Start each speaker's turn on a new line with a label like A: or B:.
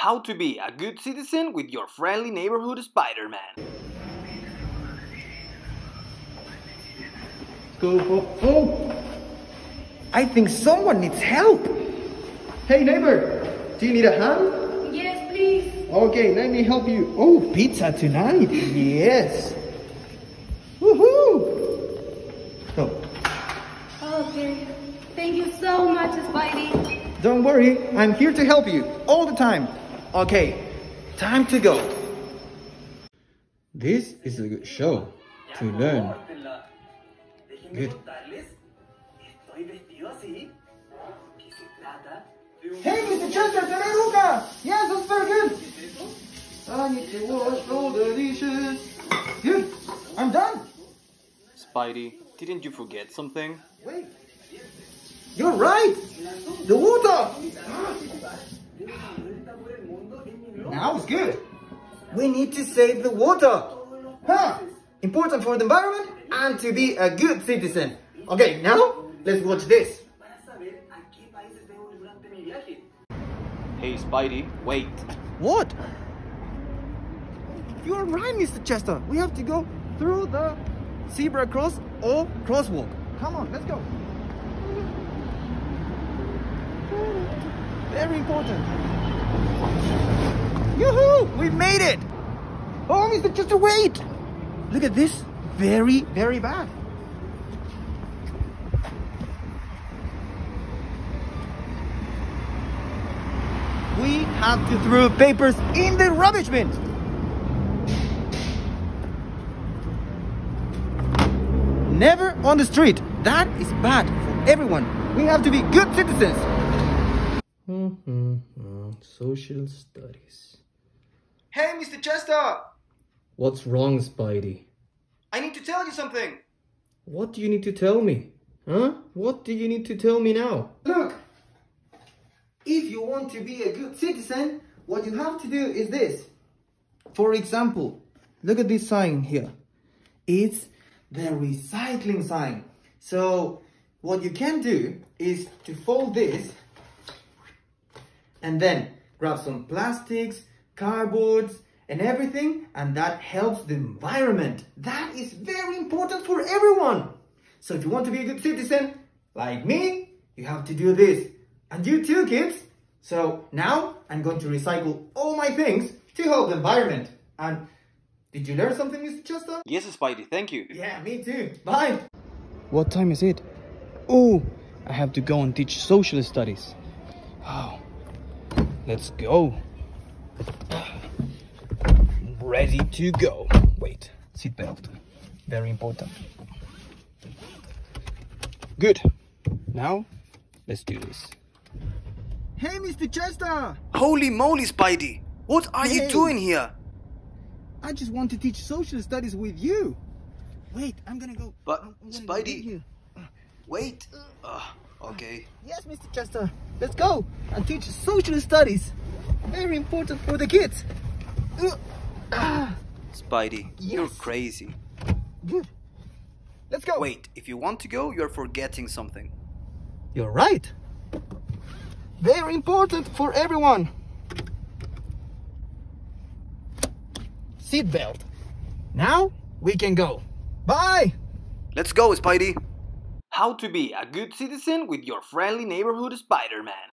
A: How to be a good citizen with your friendly neighborhood Spider-Man.
B: Go, go, go! I think someone needs help. Hey neighbor, do you need a hand?
C: Yes, please.
B: Okay, let me help you. Oh, pizza tonight. Yes. Woohoo! Go.
C: Okay. Thank you so much, Spidey.
B: Don't worry, I'm here to help you all the time. Okay, time to go. This is a good show to learn. Good. Hey, Mr. Chesther, Tereruca! Yes, that's very good. I need to wash all the dishes. Good, I'm done.
A: Spidey, didn't you forget something?
B: Wait. You're right. The water. Now it's good. We need to save the water. Huh? Important for the environment and to be a good citizen. Okay, now let's watch this.
A: Hey Spidey, wait.
B: What? You're right, Mr. Chesther. We have to go through the zebra cross or crosswalk. Come on, let's go. Very important. Yoo-hoo! We made it! Oh, just Chesther, wait! Look at this. Very, very bad. We have to throw papers in the rubbish bin. Never on the street. That is bad for everyone. We have to be good citizens. Mm-hmm. Social studies. Hey, Mr. Chesther!
D: What's wrong, Spidey?
B: I need to tell you something.
D: What do you need to tell me? Huh? What do you need to tell me now?
B: Look, if you want to be a good citizen, what you have to do is this. For example, look at this sign here. It's the recycling sign. So what you can do is to fold this and then grab some plastics, cardboards, and everything, and that helps the environment. That is very important for everyone. So if you want to be a good citizen, like me, you have to do this. And you too, kids. So now I'm going to recycle all my things to help the environment. And did you learn something, Mr. Chesther?
A: Yes, Spidey, thank you.
B: Yeah, me too. Bye.
D: What time is it? Oh, I have to go and teach social studies. Oh, let's go. Ready to go. Wait, seatbelt. Very important. Good. Now, let's do this.
B: Hey, Mr. Chesther.
A: Holy moly, Spidey! What are you doing here?
B: I just want to teach social studies with you. Wait, I'm gonna go.
A: But,
B: I'm- I'm gonna
A: Spidey-
B: with you.
A: Wait. Uh, okay.
B: Yes, Mr. Chesther. Let's go and teach social studies. Very important for the kids.
A: Spidey, you're crazy.
B: good. Let's go.
A: Wait, if you want to go, you're forgetting something.
B: You're right. Very important for everyone. Seatbelt. Now we can go. Bye.
A: Let's go, Spidey! How to be a good citizen with your friendly neighborhood Spider-Man.